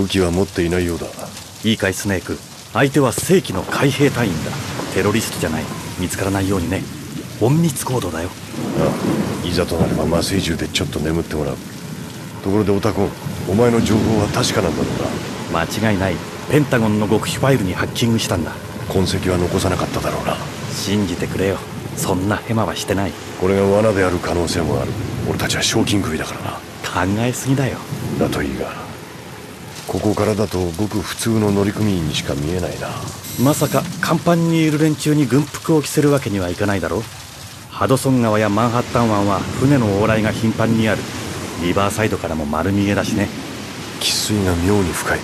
武器は持っていないようだ。いいかいスネーク。相手は正規の海兵隊員だ。テロリストじゃない。見つからないようにね。隠密行動だよ。ああいざとなれば麻酔銃でちょっと眠ってもらう。ところでオタコンお前の情報は確かなんだろうな。間違いない。ペンタゴンの極秘ファイルにハッキングしたんだ。痕跡は残さなかっただろうな。信じてくれよ。そんなヘマはしてない。これが罠である可能性もある。俺たちは賞金首だからな。考えすぎだよ。だといいがここからだとごく普通の乗組員にしか見えないな。まさか甲板にいる連中に軍服を着せるわけにはいかないだろう。ハドソン川やマンハッタン湾は船の往来が頻繁にある。リバーサイドからも丸見えだしね。汽水が妙に深い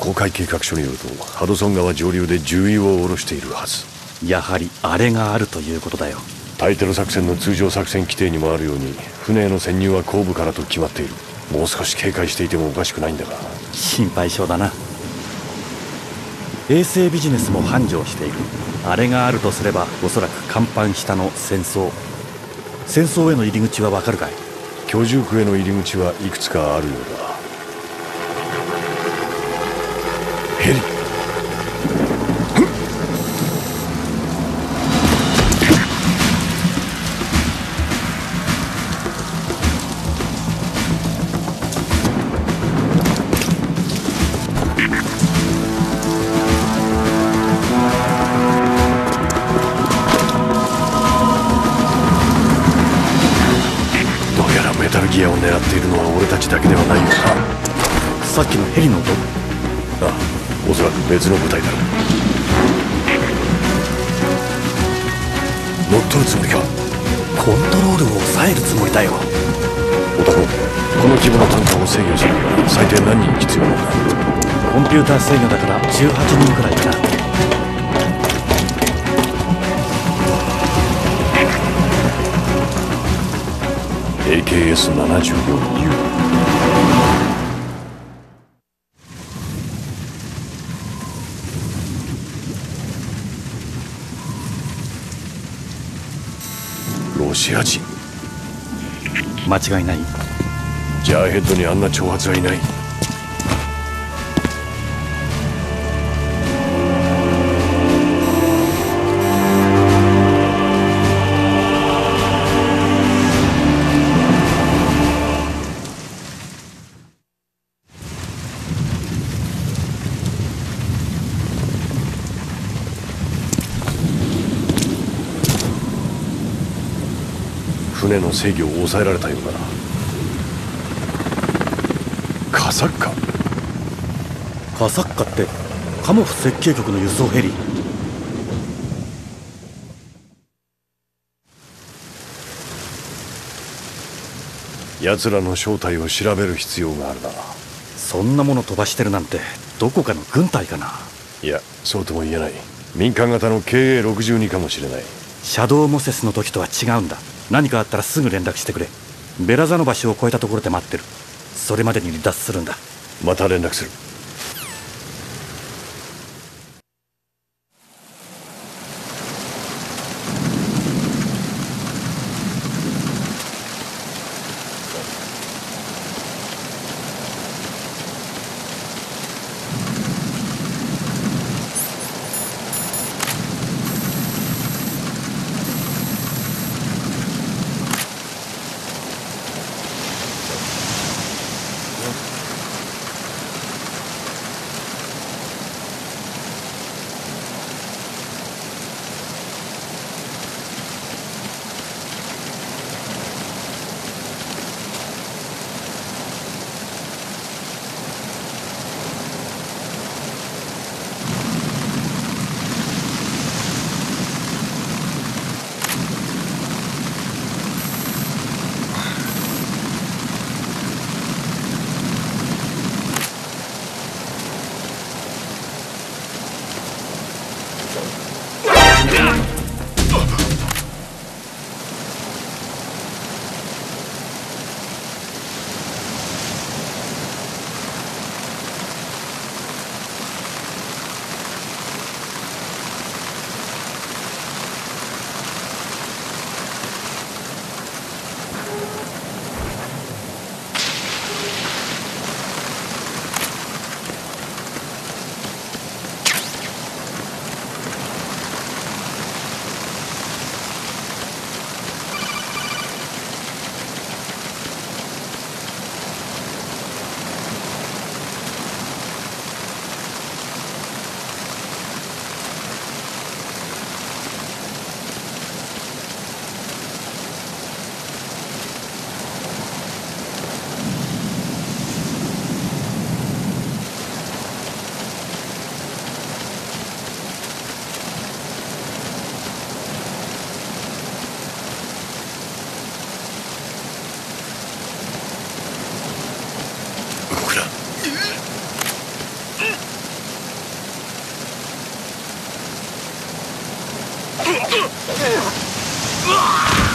公開計画書によるとハドソン川上流で重油を下ろしているはず。やはりあれがあるということだよ。タイテロ作戦の通常作戦規定にもあるように船への潜入は後部からと決まっているもう少し警戒していてもおかしくないんだが。心配性だな。衛星ビジネスも繁盛している。あれがあるとすればおそらく甲板下の戦争。戦争への入り口はわかるかい？居住区への入り口はいくつかあるようだ。ヘリだけではないよなさっきのヘリの音。ああおそらく別の部隊だ乗っ取るつもりか？コントロールを抑えるつもりだよ。オタコこの規模のタンカーを制御するには最低何人必要なんだコンピューター制御だから18人くらいかな AKS-74U ロシア人間違いない。ジャーヘッドにあんな挑発はいない船の制御を抑えられたようだな。カサッカ。カサッカってカモフ設計局の輸送ヘリ。奴らの正体を調べる必要があるな。そんなもの飛ばしてるなんてどこかの軍隊かな。いやそうとも言えない。民間型の KA62 かもしれない。シャドウモセスの時とは違うんだ何かあったらすぐ連絡してくれ。ベラザの場所を越えたところで待ってる。それまでに離脱するんだ。また連絡する。呃啊